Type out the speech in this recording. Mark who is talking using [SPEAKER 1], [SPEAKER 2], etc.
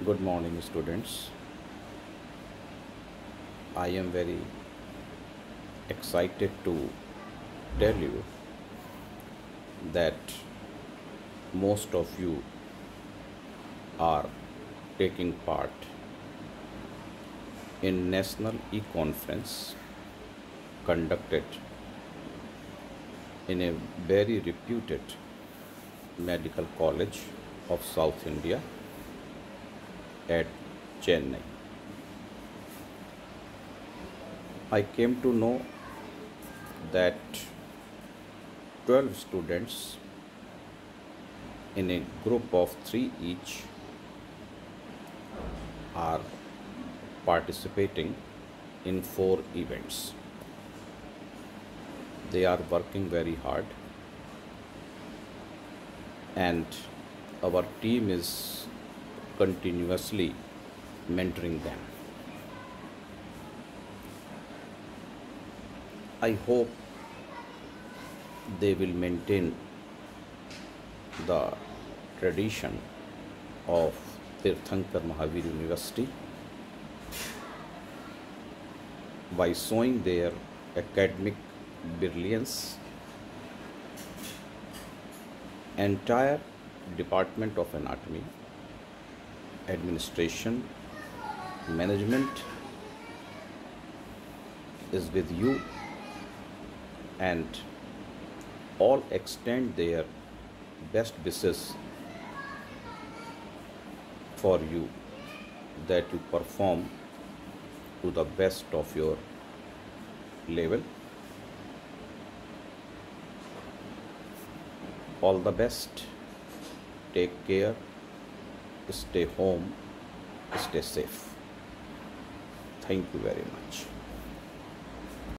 [SPEAKER 1] Good morning, students. I am very excited to tell you that most of you are taking part in national e-conference conducted in a very reputed medical college of South India at Chennai. I came to know that 12 students in a group of 3 each are participating in 4 events. They are working very hard and our team is continuously mentoring them. I hope they will maintain the tradition of Teerthanker Mahaveer University by showing their academic brilliance. Entire Department of Anatomy, Administration, Management is with you and all extend their best wishes for you that you perform to the best of your level. All the best. Take care. Stay home. Stay safe. Thank you very much.